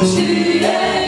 Today